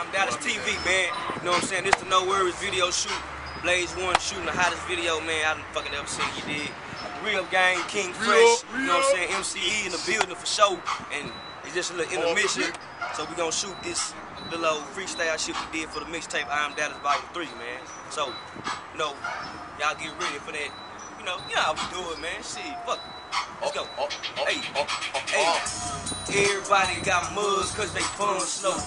I'm Dallas TV, man. You know what I'm saying? This is the No Worries video shoot. Blaze One shooting the hottest video, man, I done fucking ever seen. You did. Real gang, King Fresh. You know what I'm saying? MCE in the building for show. And it's just a little intermission. So we gonna shoot this little old freestyle shit we did for the mixtape I'm Dallas Volume 3, man. So, you know, y'all get ready for that. You know, you know how we do it, man. Shit, fuck. it. Let's go. Oh, oh, Hey, oh, hey. oh. Everybody got mugs cause they fun slow.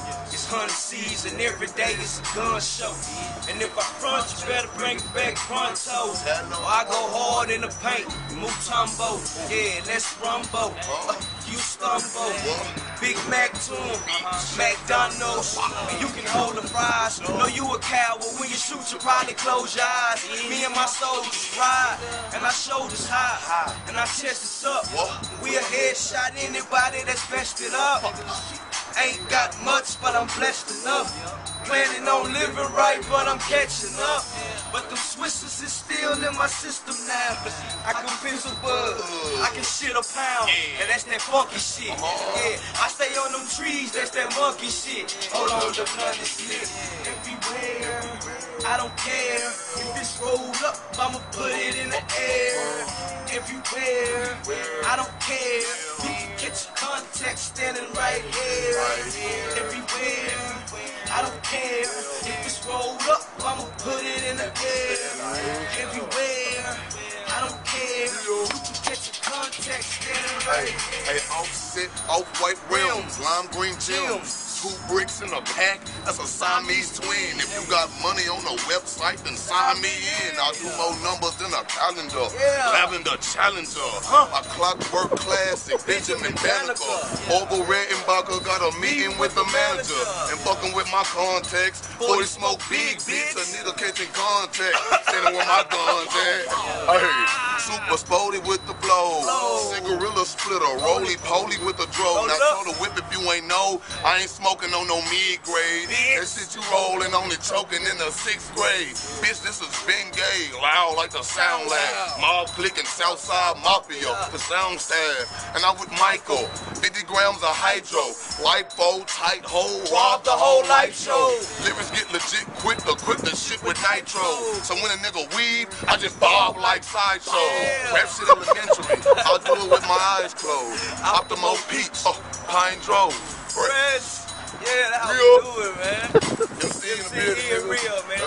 It's hunting season, every day it's a gun show. And if I front, you better bring it back pronto. Or I go hard in the paint, Mutombo. Yeah, let's rumbo. You stumble. Big Mac 'em, McDonald's. You can hold the fries. Know you a coward when you shoot, you probably close your eyes. Me and my soldiers ride, and our shoulders high, and our chest is up. We a headshot anybody that's it up. Ain't got much, but I'm blessed enough. Planning on living right, but I'm catching up. But them Swishers is still in my system now. I can pencil bud, I can shit a pound, and that's that funky shit. Yeah, I stay on them trees, that's that monkey shit. Hold on, the blood is lit. Everywhere, I don't care. If it's rolled up, I'ma put it in the air. Everywhere, I don't care. Hey, hey, offset, off-white rims, lime green gems. Two bricks in a pack, that's a Siamese twin. If you got money on the website, then sign me in. I'll do more numbers than a calendar. Yeah. Lavender Challenger. A clockwork classic, Benjamin Banneker. Orville Redenbacher got a meeting with the manager. And fucking with my contacts. 40 smoke big, bitch. A nigga catching contact. Standing with my guns at. Hey, super sporty with the flow. Cigarilla splitter, roly poly with the dro. Now tell the whip if you ain't know, I ain't smoking on no mid grade. That shit you rolling only choking in the sixth grade. Bitch, this is Ben Gay, loud like the sound lab. Mob clicking Southside Mafia, the sound staff. And I'm with Michael, 50 grams of hydro, lipo, tight hole, rob the whole life show. Lyrics get legit quick, the quick the shit with nitro. So when a nigga weave, I just bob like sideshow. Rap shit elementary, I'll do it with my eyes closed. Optimo Peach, oh, Pine Drove. Fresh. Yeah, that's how Real. we do it, man. MC in the MC building, here real, man.